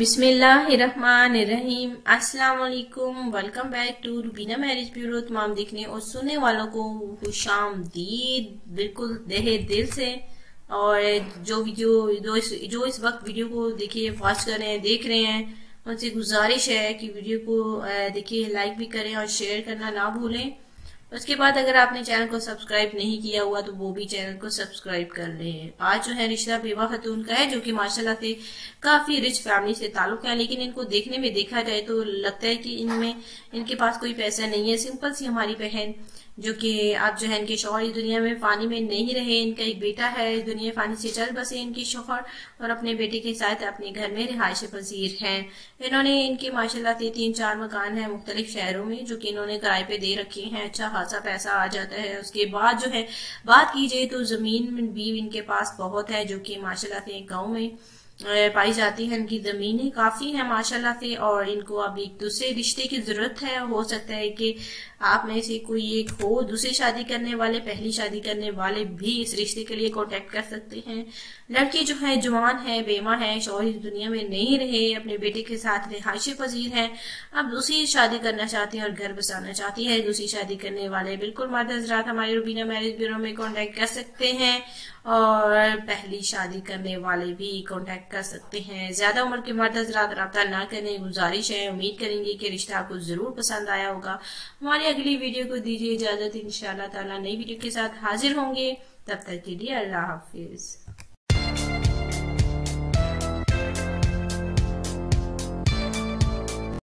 बिस्मिल्लाहिर्रहमानिर्रहीम। अस्सलाम वालेकुम welcome back to Rubina marriage bureau. तमाम देखने और सुनने वालों को खुशाम दीद। बिल्कुल देहे दिल से। और जो वीडियो जो इस, जो इस वक्त वीडियो को देखिए वॉच कर रहे हैं देख रहे हैं उनसे गुजारिश है कि वीडियो को देखिए लाइक भी करें और शेयर करना ना भूलें। उसके बाद अगर आपने चैनल को सब्सक्राइब नहीं किया हुआ तो वो भी चैनल को सब्सक्राइब कर लें। आज जो है रिश्ता बेवा खतून का है, जो कि माशाल्लाह से काफ़ी रिच फैमिली से ताल्लुक है, लेकिन इनको देखने में देखा जाए तो लगता है कि इनमें, इनके पास कोई पैसा नहीं है। सिंपल सी हमारी बहन, जो कि आप जो है इनके शोहर इस दुनिया में पानी में नहीं रहे, इनका एक बेटा है, इस दुनिया पानी से चल बसे इनके शोहर और अपने बेटे के साथ अपने घर में रिहायश पजीर हैं। इन्होंने इनके माशाल्लाह से तीन चार मकान है मुख्तलिफ़ शहरों में, जो कि इन्होंने किराए पे दे रखे हैं अच्छा खासा पैसा आ जाता है। उसके बाद जो है, बात की जाए तो ज़मीन भी इनके पास बहुत है, जो कि माशाल्लाह से गाँव में पाई जाती है इनकी जमीनें काफ़ी है, माशाल्लाह से, और इनको अब एक दूसरे रिश्ते की ज़रूरत है। हो सकता है कि आप में से कोई एक हो, दूसरी शादी करने वाले, पहली शादी करने वाले भी इस रिश्ते के लिए कांटेक्ट कर सकते हैं। लड़की जो है, जवान है बेमा है, शोहर इस दुनिया में नहीं रहे, अपने बेटे के साथ रिहायशी पजीर है। अब दूसरी शादी करना चाहती है और घर बसाना चाहती है। दूसरी शादी करने वाले बिल्कुल मर्द हजरात हमारे रूबीना मैरिज ब्यूरो में कॉन्टेक्ट कर सकते हैं, और पहली शादी करने वाले भी कॉन्टेक्ट कर सकते हैं। ज़्यादा उम्र के मर्द हजरात रबा ना करें, गुजारिश है, उम्मीद करेंगे कि रिश्ता आपको ज़रूर पसंद आया होगा। हमारी अगली वीडियो को दीजिए इजाज़त इन ताला नई वीडियो के साथ हाजिर होंगे। तब तक के लिए अल्लाह हाफिज।